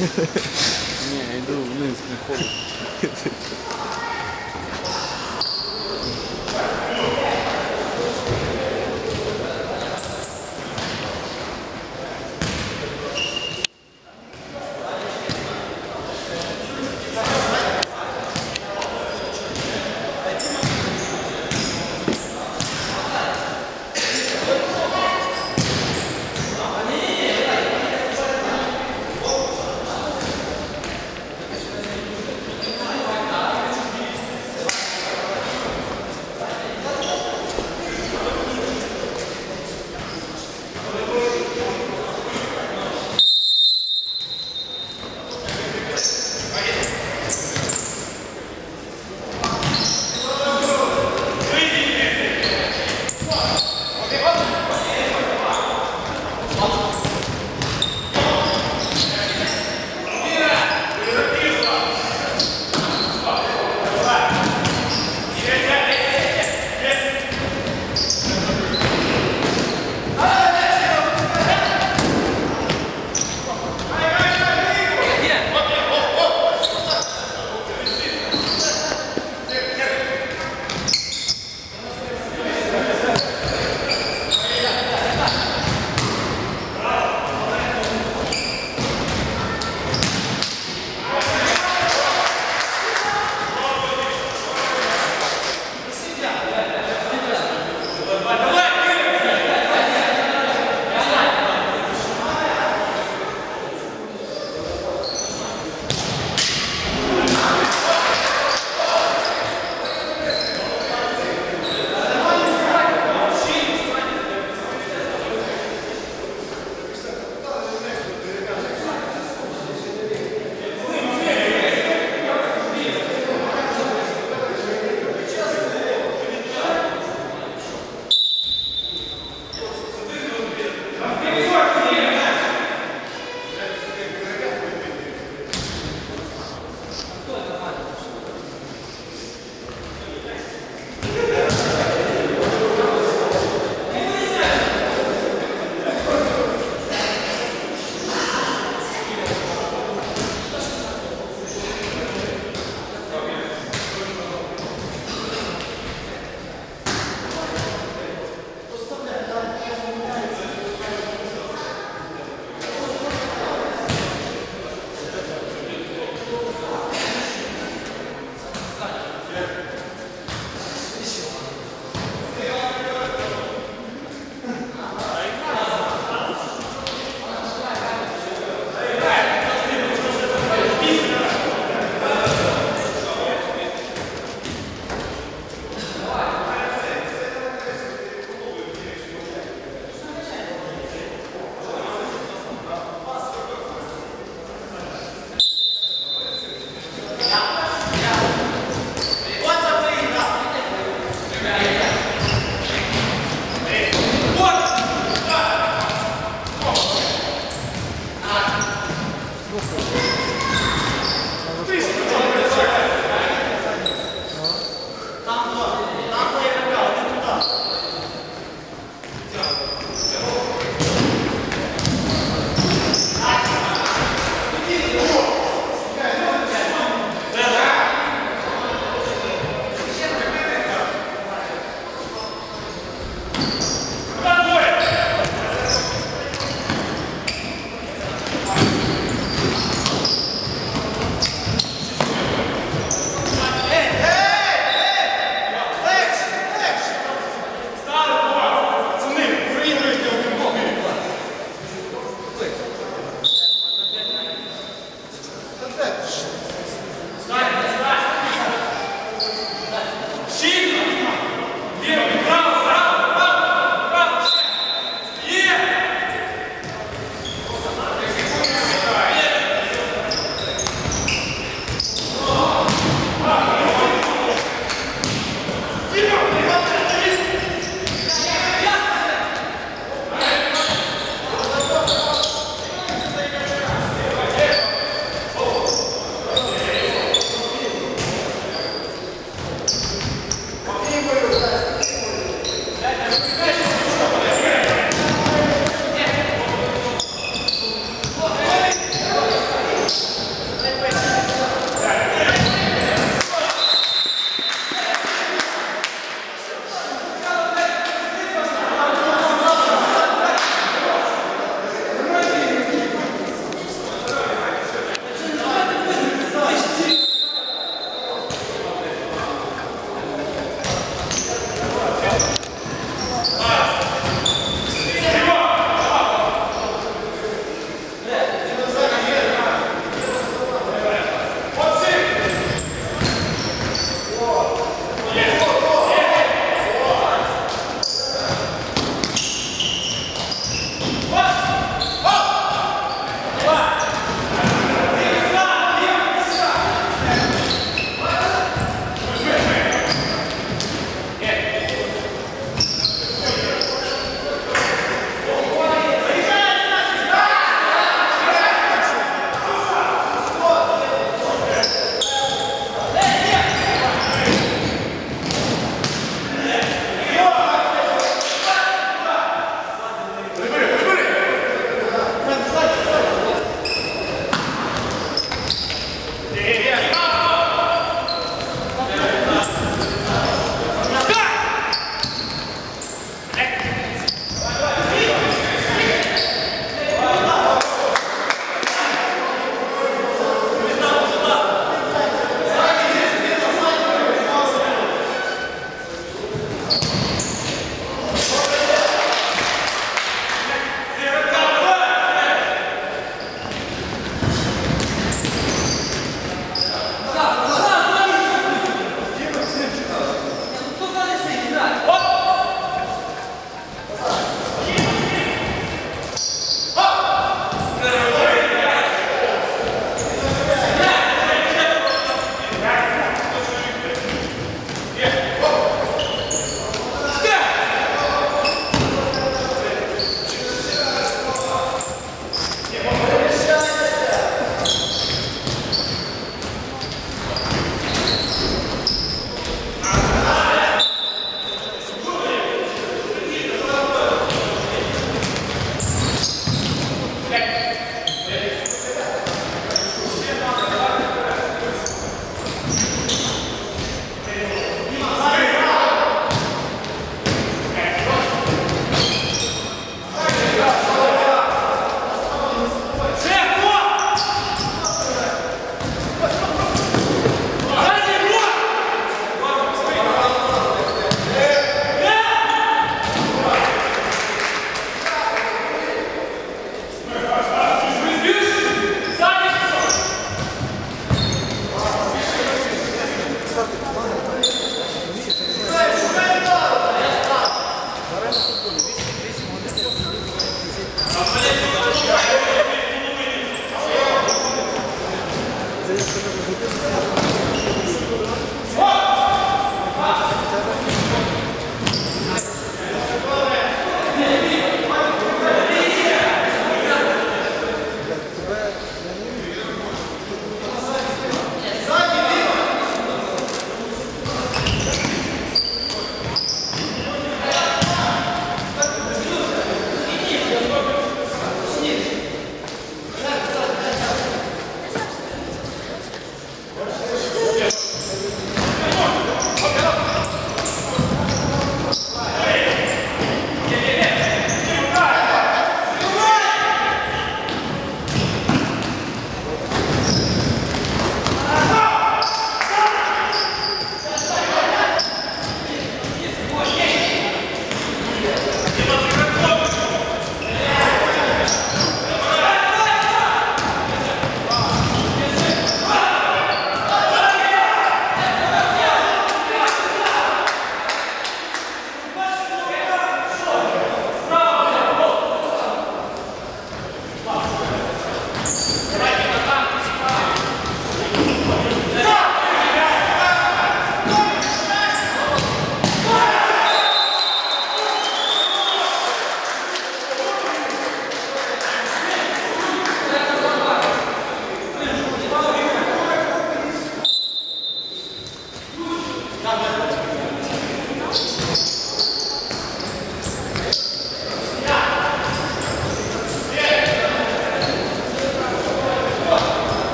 Не, йду вниз, не холодно.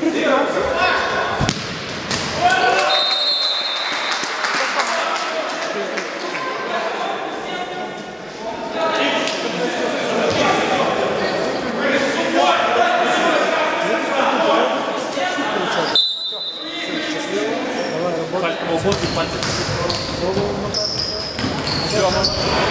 Пальці в обох і пальці. Сьома.